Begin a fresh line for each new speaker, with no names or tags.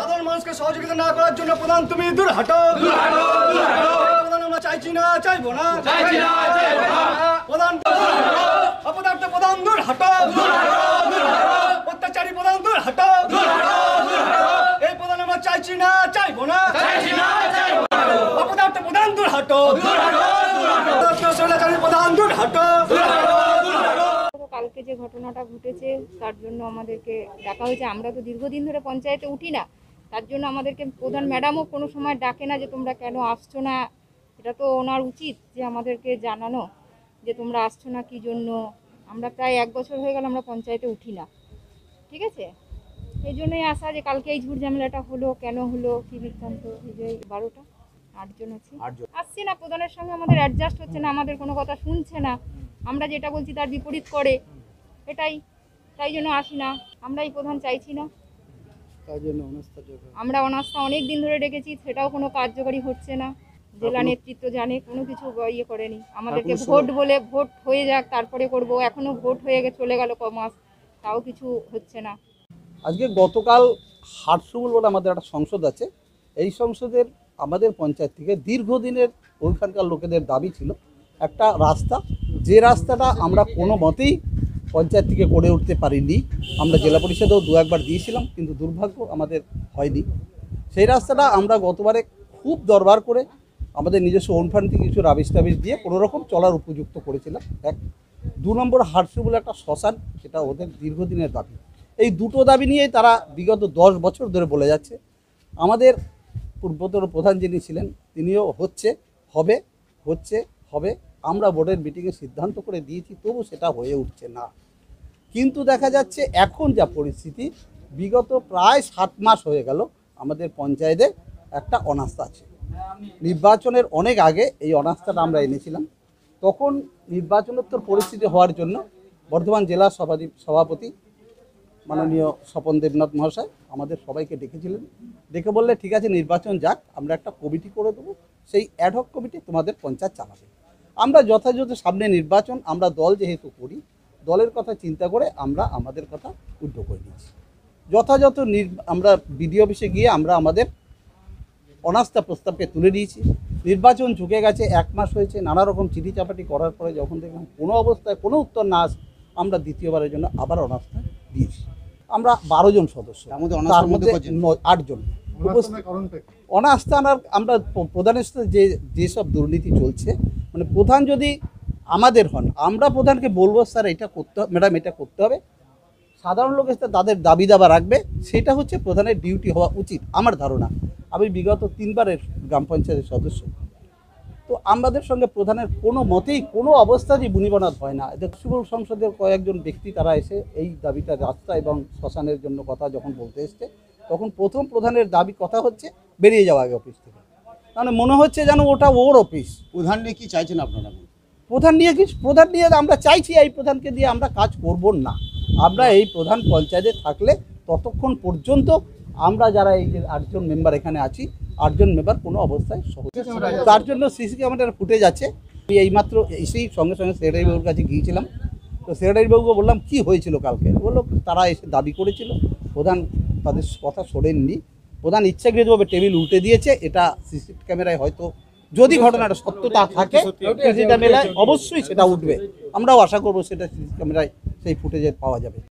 সাধারণ মানুষকে সহযোগিতা না করার জন্য প্রধান তুমি দূর হাটো প্রধান আমরা চাইছি না চাইব না। প্রধান অপদার্থ প্রধান দূর হাটো অত্যাচারী প্রধান দূর হাটো এই প্রধান আমরা চাইছি না চাইব না। অপদার্থ প্রধান দূর হাটো প্রধান দূর হাটো
কালকে যে ঘটনাটা ঘটেছে তার জন্য আমাদেরকে ডাকা হয়েছে। আমরা তো দীর্ঘদিন ধরে পঞ্চায়েতে উঠি না তার জন্য আমাদেরকে প্রধান ম্যাডামও কোনো সময় ডাকে না যে তোমরা কেন আসছো না। এটা তো ওনার উচিত যে আমাদেরকে জানানো যে তোমরা আসছো না কি জন্য? আমরা প্রায় এক বছর হয়ে গেল আমরা পঞ্চায়েতে উঠি না। ঠিক আছে? এই জন্যই আসা যে কালকে এই ঝুট ঝামেলাটা হলো কেন হলো কি বৃত্তান্ত? এই যে বারোটা আটজন আছি। আসছি না প্রধানের সঙ্গে আমাদের অ্যাডজাস্ট হচ্ছে না আমাদের কোনো কথা শুনছে না। আমরা যেটা বলছি তার বিপরীত করে। এটাই। তাই জন্য আসি না। আমরাই প্রধান চাইছি না। তাই জন্য অনাস্থা আমরা অনাস্থা অনেক দিন ধরে ডেকেছি সেটাও কোনো কার্যকরী হচ্ছে না। জেলা নেতৃত্ব জানে কোনো কিছু ইয়ে করেনি। আমাদেরকে ভোট বলে ভোট হয়ে যাক তারপরে করব। এখনও ভোট হয়ে গে চলে গেল ক মাস। তাও কিছু হচ্ছে না।
আজকে গতকাল হাটসুগুল বলে আমাদের একটা সংসদ আছে। এই সংসদের আমাদের পঞ্চায়েত থেকে দীর্ঘদিনের ওইখানকার লোকেদের দাবি ছিল একটা রাস্তা। যে রাস্তাটা আমরা কোনো মতেই পঞ্চায়েত থেকে করে উঠতে পারিনি। আমরা জেলা পরিষদেও দু একবার দিয়েছিলাম, কিন্তু দুর্ভাগ্য আমাদের হয়নি। সেই রাস্তাটা আমরা গতবারে খুব দরবার করে আমাদের নিজস্ব থেকে কিছু রাবিশ টাবিশ দিয়ে কোনো রকম চলার উপযুক্ত করেছিলাম। এক দু নম্বর হাটসু বলে একটা শ্মশান, সেটা ওদের দীর্ঘদিনের দাবি। এই দুটো দাবি নিয়েই তারা বিগত দশ বছর ধরে বলে যাচ্ছে। আমাদের পূর্বতন প্রধান যিনি ছিলেন, তিনিও হচ্ছে, হবে হচ্ছে, হবে। আমরা বোর্ডের মিটিংয়ে সিদ্ধান্ত করে দিয়েছি, তবু সেটা হয়ে উঠছে না। কিন্তু দেখা যাচ্ছে এখন যা পরিস্থিতি, বিগত প্রায় সাত মাস হয়ে গেল আমাদের পঞ্চায়েতে একটা অনাস্থা আছে। নির্বাচনের অনেক আগে এই অনাস্থাটা আমরা এনেছিলাম। তখন নির্বাচনোত্তর পরিস্থিতি হওয়ার জন্য বর্ধমান জেলা সভাপতি সভাপতি মাননীয় স্বপন দেবনাথ মহাশয় আমাদের সবাইকে ডেকেছিলেন। ডেকে বললে, ঠিক আছে, নির্বাচন যাক, আমরা একটা কমিটি করে দেবো। সেই অ্যাডহক কমিটি তোমাদের পঞ্চায়েত চালাবে। আমরা যথাযথ সামনে নির্বাচন আমরা দল যেহেতু করি দলের কথা চিন্তা করে আমরা আমাদের কথা উদ্যোগ করে নিয়েছি যথাযথ আমরা বিডিও অফিসে গিয়ে আমরা আমাদের অনাস্থা প্রস্তাবকে তুলে দিয়েছি। নির্বাচন ঝুঁকে গেছে এক মাস হয়েছে নানা রকম চিঠি চাপাটি করার পরে যখন দেখলাম কোনো অবস্থায় কোনো উত্তর না আসে আমরা দ্বিতীয়বারের জন্য আবার অনাস্থা দিয়েছি। আমরা বারো জন সদস্য
তার মধ্যে
আটজন অনাস্থা আনার আমরা প্রধানের সাথে যে যেসব দুর্নীতি চলছে মানে প্রধান যদি আমাদের হন, আমরা প্রধানকে বলব, স্যার, এটা করতে ম্যাডাম, এটা করতে হবে। সাধারণ সাথে তাদের দাবি দাবা রাখবে, সেটা হচ্ছে প্রধানের ডিউটি হওয়া উচিত, আমার ধারণা। আমি বিগত তিনবারের গ্রাম পঞ্চায়েতের সদস্য। তো আমাদের সঙ্গে প্রধানের কোনো মতেই কোনো অবস্থাতেই বুনিবনাত হয় না। দেখুন সংসদের কয়েকজন ব্যক্তি তারা এসে এই দাবিটা রাস্তা এবং শ্মশানের জন্য কথা যখন বলতে এসছে, তখন প্রথম প্রধানের দাবি কথা হচ্ছে, বেরিয়ে যাওয়া আগে অফিস থেকে। মানে মনে হচ্ছে যেন ওটা ওর অফিস
প্রধান নিয়ে কি চাইছেন আপনারা?
প্রধান নিয়ে কি প্রধান নিয়ে আমরা চাইছি এই প্রধানকে দিয়ে আমরা কাজ করব না। আমরা এই প্রধান পঞ্চায়েতে থাকলে ততক্ষণ পর্যন্ত আমরা যারা এই যে আটজন মেম্বার এখানে আছি আটজন মেম্বার কোনো অবস্থায় সহজ তার জন্য সিসি ক্যামেরার ফুটেজ আছে। আমি এইমাত্র এসেই সঙ্গে সঙ্গে সেক্রেটারি বাবুর কাছে গিয়েছিলাম। তো সেক্রেটারি বাবুকে বললাম কি হয়েছিল কালকে? বলল তারা এসে দাবি করেছিল। প্রধান তাদের কথা শোনেননি। প্রধান ইচ্ছাকৃতভাবে টেবিল উল্টে দিয়েছে এটা সিসি ক্যামেরায় হয়তো যদি ঘটনাটা সত্যতা থাকে সেটা মেলায় অবশ্যই সেটা উঠবে। আমরাও আশা করব সেটা সিসি ক্যামেরায় সেই ফুটেজে পাওয়া যাবে।